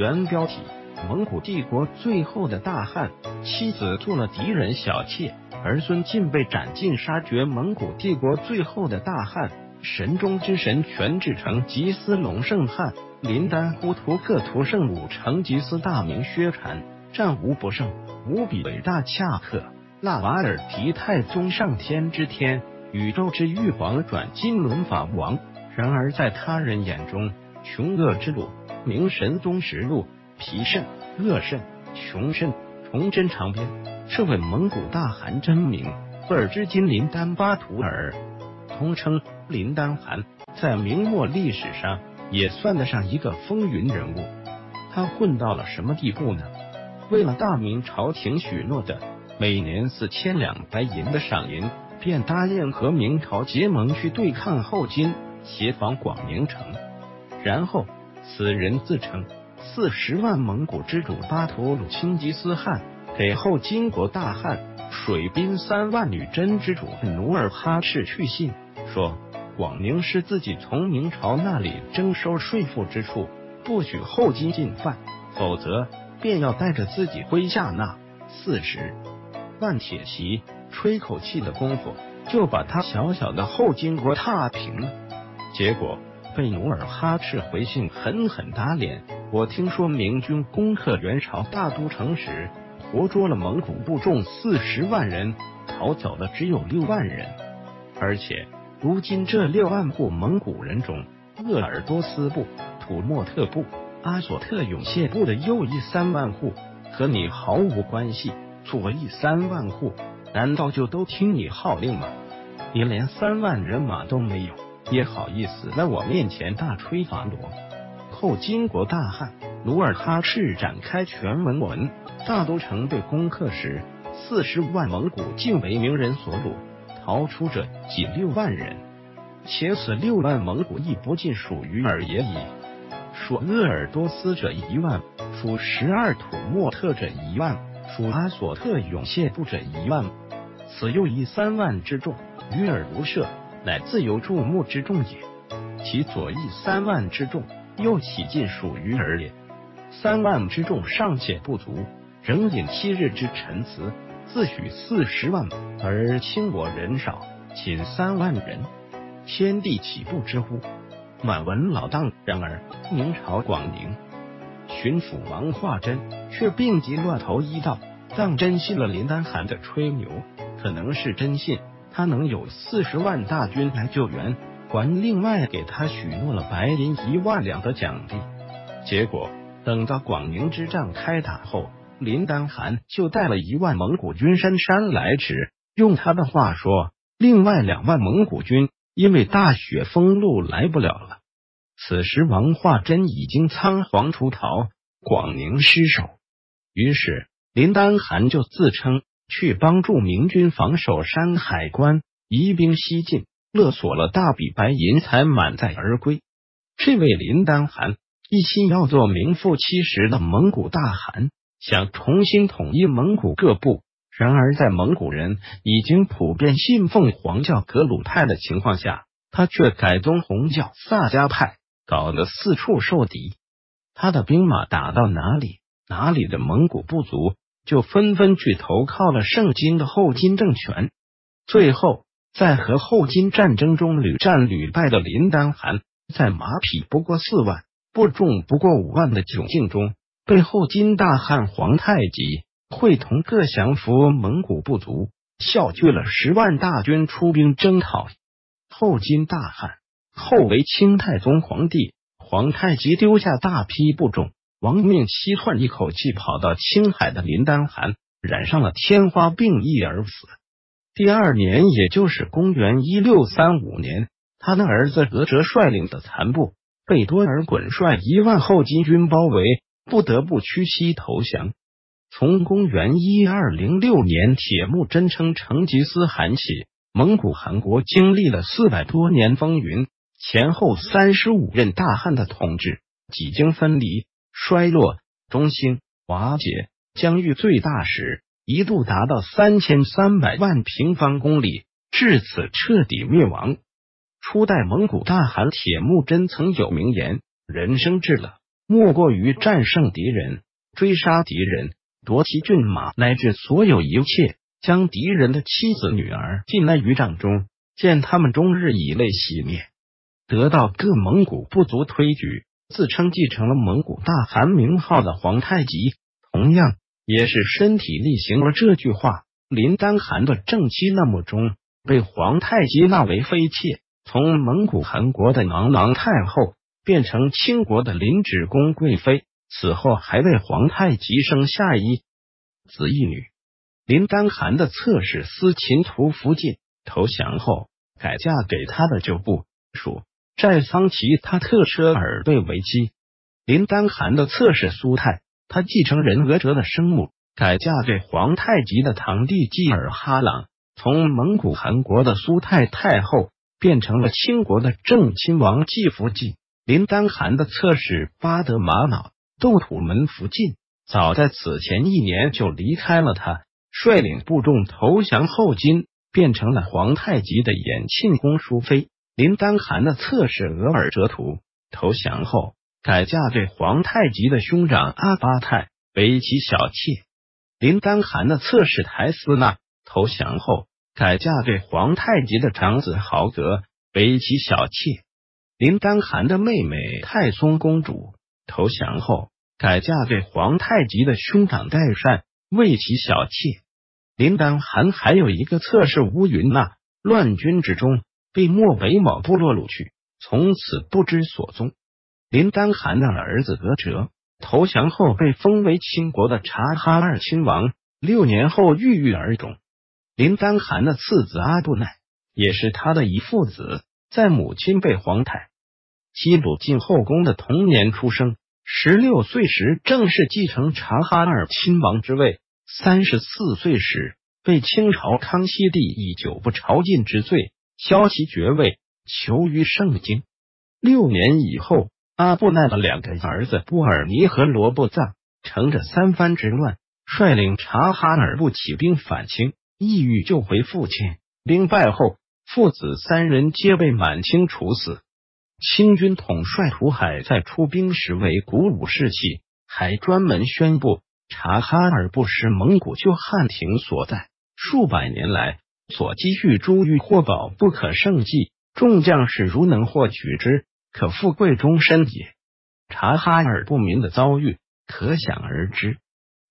原标题：蒙古帝国最后的大汉，妻子做了敌人小妾，儿孙尽被斩尽杀绝。蒙古帝国最后的大汉，神中之神全志成吉思隆圣汉，林丹呼图克图圣武成吉思大明薛禅，战无不胜，无比伟大。恰克纳瓦尔提太宗上天之天，宇宙之玉皇转金轮法王。然而在他人眼中，穷恶之路。明神宗实录：皮肾、恶肾、穷肾、崇祯长编，是位蒙古大汗真名，尔之金林丹巴图尔，通称林丹汗，在明末历史上也算得上一个风云人物。他混到了什么地步呢？为了大明朝廷许诺的每年四千两白银的赏银，便答应和明朝结盟去对抗后金，协防广宁城，然后。此人自称四十万蒙古之主巴图鲁清吉思汗，给后金国大汗水滨三万女真之主努尔哈赤去信，说广宁是自己从明朝那里征收税赋之处，不许后金进犯，否则便要带着自己麾下那四十万铁骑，吹口气的功夫就把他小小的后金国踏平了。结果。被努尔哈赤回信狠狠打脸。我听说明军攻克元朝大都城时，活捉了蒙古部众四十万人，逃走的只有六万人。而且如今这六万户蒙古人中，鄂尔多斯部、土默特部、阿索特永谢部的右翼三万户和你毫无关系，左翼三万户难道就都听你号令吗？你连三万人马都没有。也好意思在我面前大吹法罗。后金国大汗努尔哈赤展开全文文，大都城被攻克时，四十万蒙古竟为明人所掳，逃出者仅六万人，且此六万蒙古亦不尽属于尔也已。属鄂尔多斯者一万，属十二土默特者一万，属阿索特永谢部者一万，此又一三万之众，与尔无涉。乃自由注目之众也，其左翼三万之众，又岂尽属于尔也？三万之众尚且不足，仍引七日之陈词，自诩四十万，而轻我人少，仅三万人，天地岂不知乎？满文老当。然而明朝广宁巡抚王化贞却病急乱投医道，当真信了林丹汗的吹牛，可能是真信。他能有四十万大军来救援，还另外给他许诺了白银一万两的奖励。结果等到广宁之战开打后，林丹汗就带了一万蒙古军姗姗来迟。用他的话说，另外两万蒙古军因为大雪封路来不了了。此时王化贞已经仓皇出逃，广宁失守。于是林丹汗就自称。去帮助明军防守山海关，移兵西进，勒索了大笔白银，才满载而归。这位林丹汗一心要做名副其实的蒙古大汗，想重新统一蒙古各部。然而，在蒙古人已经普遍信奉黄教格鲁派的情况下，他却改宗红教萨迦派，搞得四处受敌。他的兵马打到哪里，哪里的蒙古部族。就纷纷去投靠了盛京的后金政权，最后在和后金战争中屡战屡败的林丹汗，在马匹不过四万、部众不过五万的窘境中，被后金大汗皇太极会同各降服蒙古部族，笑聚了十万大军出兵征讨后金大汗。后为清太宗皇帝，皇太极丢下大批部众。亡命西窜，一口气跑到青海的林丹汗染上了天花病疫而死。第二年，也就是公元一六三五年，他的儿子额哲率领的残部被多尔衮率一万后金军包围，不得不屈膝投降。从公元一二零六年，铁木真称成吉思汗起，蒙古汗国经历了四百多年风云，前后三十五任大汗的统治几经分离。衰落、中兴、瓦解，疆域最大时一度达到三千三百万平方公里，至此彻底灭亡。初代蒙古大汗铁木真曾有名言：“人生至乐，莫过于战胜敌人、追杀敌人、夺其骏马，乃至所有一切，将敌人的妻子、女儿尽纳于帐中，见他们终日以泪洗面，得到各蒙古部族推举，自称继承了蒙古大汗名号的皇太极，同样也是身体力行了这句话。林丹汗的正妻那么中，被皇太极纳为妃妾，从蒙古汗国的囊囊太后变成清国的林止宫贵妃。此后还为皇太极生下一子一女。林丹汗的侧室司秦图福晋投降后，改嫁给他的旧部属寨桑奇他特车尔贝为妻。林丹汗的侧室苏泰，他继承人额哲的生母。改嫁给皇太极的堂弟济尔哈朗，从蒙古汗国的苏太太后变成了清国的正亲王继福晋。林丹汗的侧室巴德玛瑙窦土门福晋，早在此前一年就离开了他，率领部众投降后金，变成了皇太极的衍庆宫淑妃。林丹汗的侧室额尔哲图投降后，改嫁给皇太极的兄长阿巴泰为其小妾。林丹汗的侧室台斯纳投降后，改嫁给皇太极的长子豪格为其小妾。林丹汗的妹妹太松公主投降后，改嫁给皇太极的兄长代善为其小妾。林丹汗还有一个侧室乌云娜，乱军之中被漠北某部落掳去，从此不知所踪。林丹汗的儿子额哲。投降后被封为清国的察哈尔亲王，六年后郁郁而终。林丹汗的次子阿布奈也是他的一父子，在母亲被皇太基鲁进后宫的同年出生，十六岁时正式继承察哈尔亲王之位，三十四岁时被清朝康熙帝以久不朝觐之罪削其爵位，囚于圣经。六年以后。阿布奈的两个儿子布尔尼和罗布藏乘着三藩之乱，率领察哈尔部起兵反清，意欲救回父亲。兵败后，父子三人皆被满清处死。清军统帅图海在出兵时为鼓舞士气，还专门宣布察哈尔部是蒙古旧汉庭所在，数百年来所积蓄珠玉货宝不可胜计，众将士如能获取之。可富贵终身也。察哈尔部民的遭遇可想而知。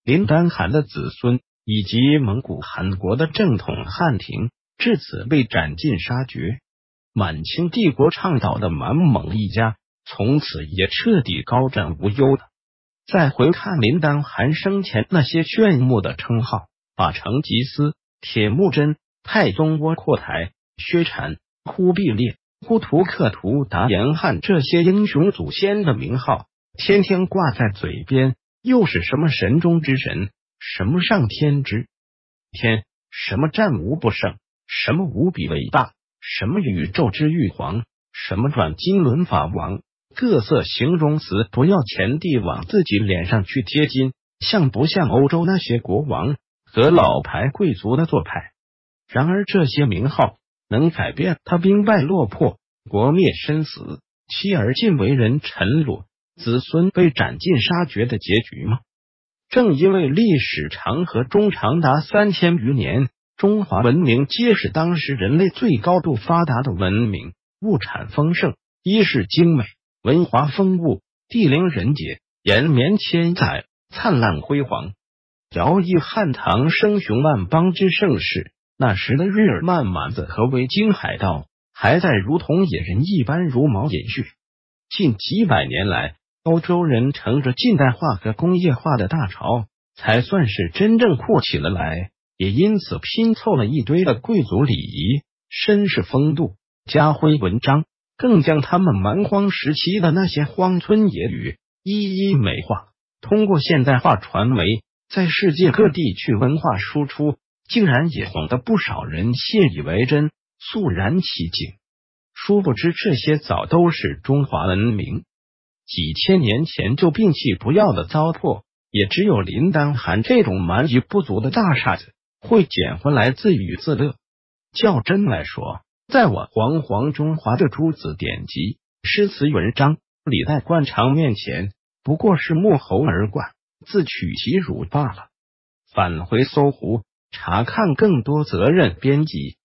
林丹汗的子孙以及蒙古汗国的正统汉庭至此被斩尽杀绝。满清帝国倡导的满蒙一家从此也彻底高枕无忧了。再回看林丹汗生前那些炫目的称号，把成吉思、铁木真、太宗窝阔台、薛禅、忽必烈。忽图克图达延汗这些英雄祖先的名号，天天挂在嘴边，又是什么神中之神，什么上天之？天，什么战无不胜，什么无比伟大，什么宇宙之玉皇，什么转金轮法王，各色形容词不要钱地往自己脸上去贴金，像不像欧洲那些国王？和老牌贵族的做派？然而这些名号。能改变他兵败落魄、国灭身死、妻儿尽为人臣虏、子孙被斩尽杀绝的结局吗？正因为历史长河中长达三千余年，中华文明皆是当时人类最高度发达的文明，物产丰盛，衣饰精美，文华丰富，地灵人杰，延绵千载，灿烂辉煌，摇曳汉唐声雄万邦之盛世。那时的日耳曼蛮子和维京海盗还在如同野人一般如毛饮血。近几百年来，欧洲人乘着近代化和工业化的大潮，才算是真正阔起了来，也因此拼凑了一堆的贵族礼仪、绅士风度、家徽文章，更将他们蛮荒时期的那些荒村野旅一一美化，通过现代化传媒在世界各地去文化输出。竟然也哄得不少人信以为真，肃然起敬。殊不知，这些早都是中华文明几千年前就摒弃不要的糟粕。也只有林丹汗这种蛮夷不足的大傻子会捡回来自娱自乐。较真来说，在我煌煌中华的诸子典籍、诗词文章、历代惯常面前，不过是沐猴而冠，自取其辱罢了。返回搜狐，查看更多责任编辑。